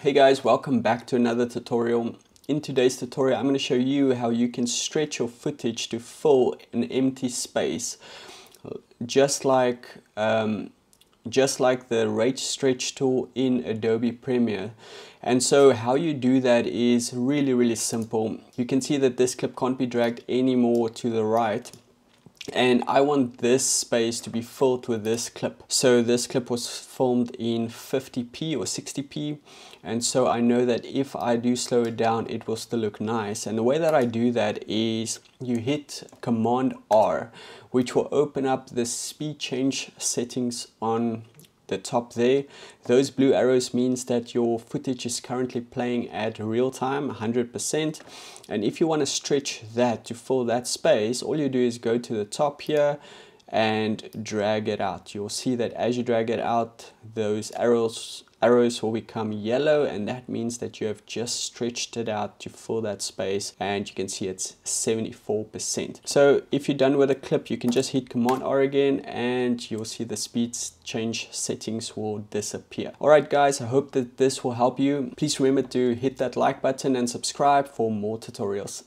Hey guys, welcome back to another tutorial. In today's tutorial, I'm going to show you how you can stretch your footage to fill an empty space. Just like, um, just like the rate stretch tool in Adobe Premiere. And so how you do that is really, really simple. You can see that this clip can't be dragged any more to the right and I want this space to be filled with this clip. So this clip was filmed in 50p or 60p and so I know that if I do slow it down it will still look nice and the way that I do that is you hit command R which will open up the speed change settings on the top there. Those blue arrows means that your footage is currently playing at real time, 100%. And if you want to stretch that to fill that space, all you do is go to the top here and drag it out. You'll see that as you drag it out, those arrows arrows will become yellow and that means that you have just stretched it out to fill that space and you can see it's 74%. So if you're done with a clip, you can just hit Command R again and you'll see the speed change settings will disappear. Alright guys, I hope that this will help you. Please remember to hit that like button and subscribe for more tutorials.